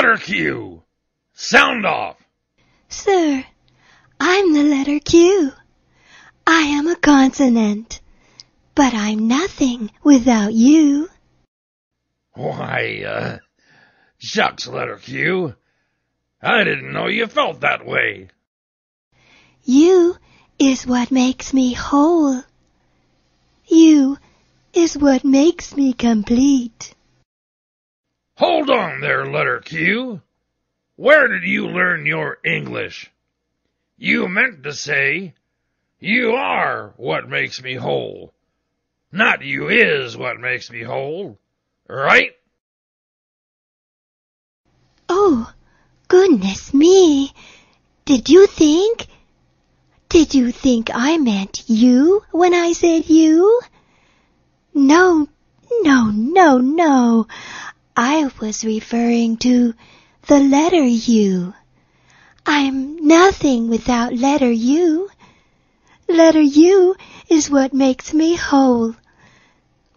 Letter Q. Sound off. Sir, I'm the letter Q. I am a consonant, but I'm nothing without you. Why, uh, shucks, letter Q. I didn't know you felt that way. You is what makes me whole. You is what makes me complete. Hold on there, letter Q. Where did you learn your English? You meant to say, you are what makes me whole, not you is what makes me whole, right? Oh, goodness me. Did you think? Did you think I meant you when I said you? No, no, no, no. I was referring to the letter U. I'm nothing without letter U. Letter U is what makes me whole.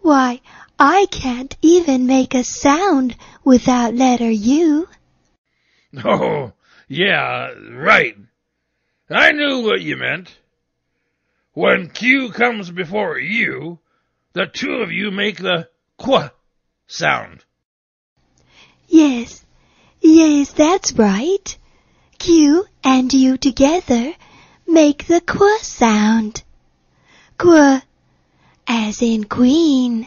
Why, I can't even make a sound without letter U. Oh, yeah, right. I knew what you meant. When Q comes before U, the two of you make the qu sound. Yes, yes, that's right. Q and U together make the qu sound. Qu, as in queen.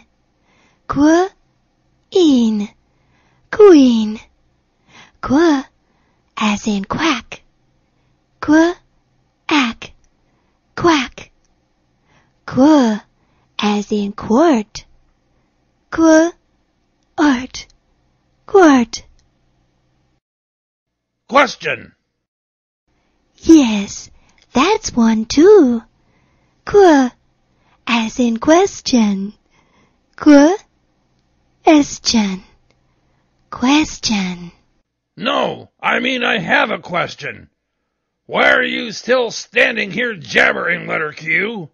Qu, in, queen. Qu, as in quack. Qu, ack, quack. Qu, as in quart. Qu, art, quart. Question. Yes, that's one too. Qu, as in question. Qu, question. Question. No, I mean I have a question. Why are you still standing here jabbering, letter Q?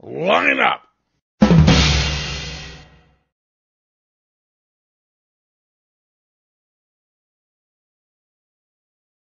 Line up.